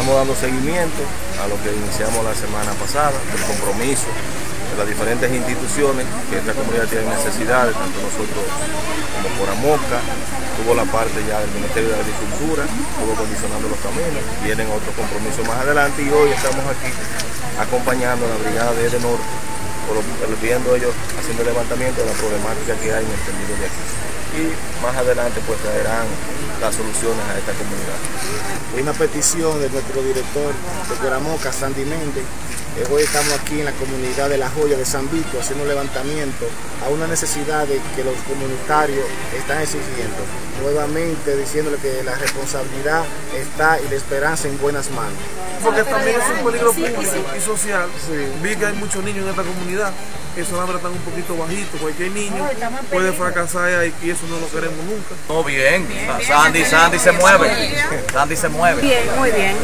Estamos dando seguimiento a lo que iniciamos la semana pasada, el compromiso las diferentes instituciones que esta comunidad tiene necesidades, tanto nosotros como Coramoca, tuvo la parte ya del Ministerio de Agricultura, estuvo condicionando los caminos, vienen otros compromisos más adelante y hoy estamos aquí acompañando a la brigada de Ede Norte, viendo ellos haciendo levantamiento de la problemática que hay en el tendido de aquí. Y más adelante pues traerán las soluciones a esta comunidad. Una petición de nuestro director de Coramoca, Sandy Méndez. Eh, Hoy estamos aquí en la comunidad de La Joya de San Vito haciendo un levantamiento a una necesidad de que los comunitarios están exigiendo. Nuevamente diciéndole que la responsabilidad está y la esperanza en buenas manos. porque también es un peligro público y social. Vi que hay muchos niños en esta comunidad, esos alambres están un poquito bajitos, cualquier niño puede fracasar ahí y eso no lo queremos nunca. Todo bien. Sandy, Sandy se mueve. Sandy se mueve. Bien, muy bien.